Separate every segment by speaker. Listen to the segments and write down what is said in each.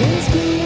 Speaker 1: It's good.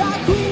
Speaker 1: Queen